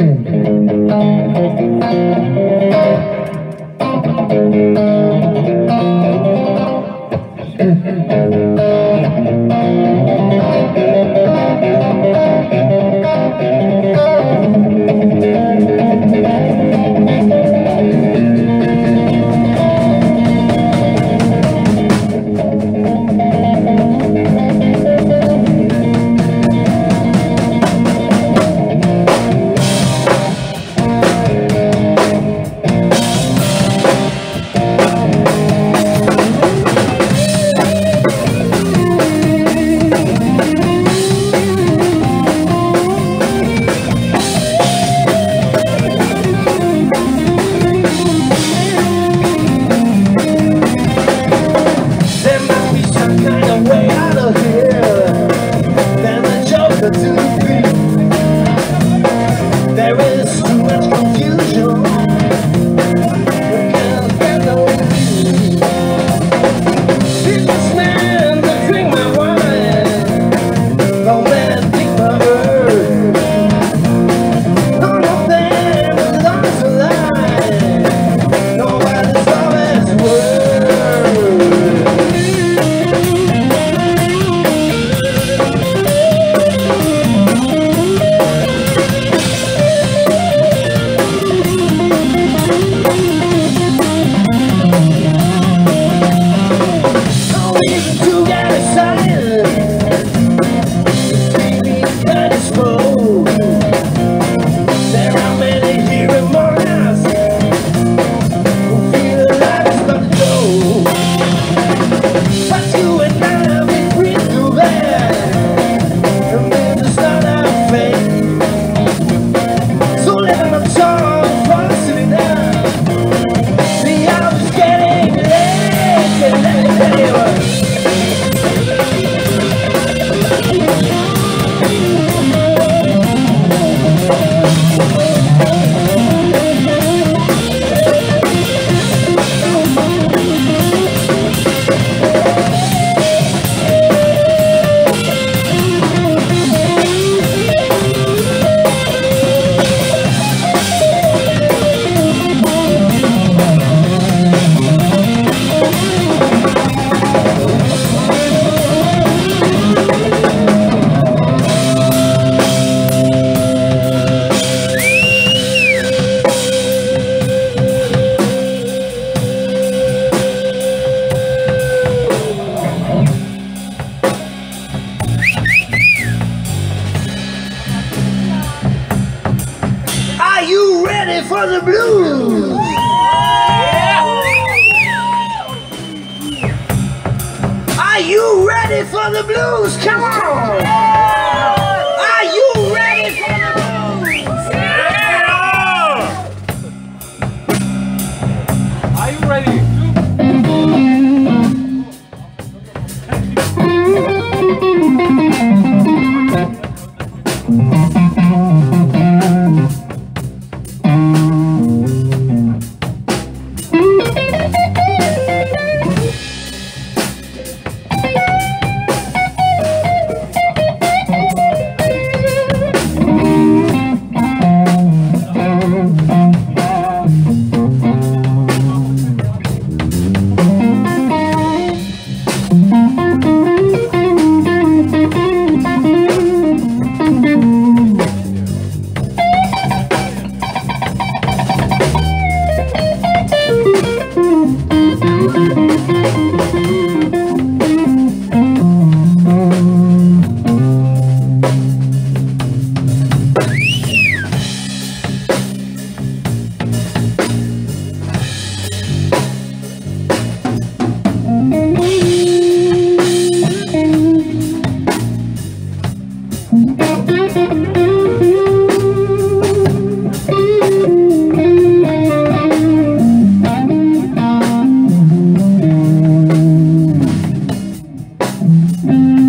Thank you. Mm-hmm.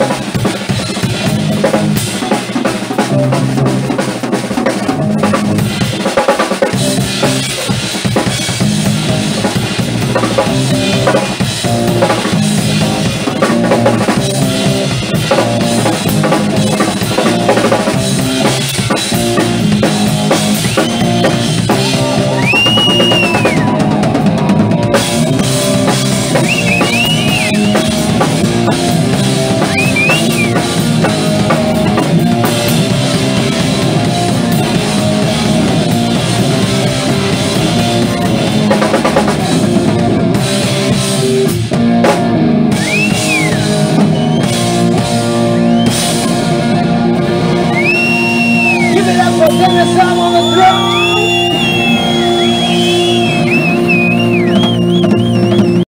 Thank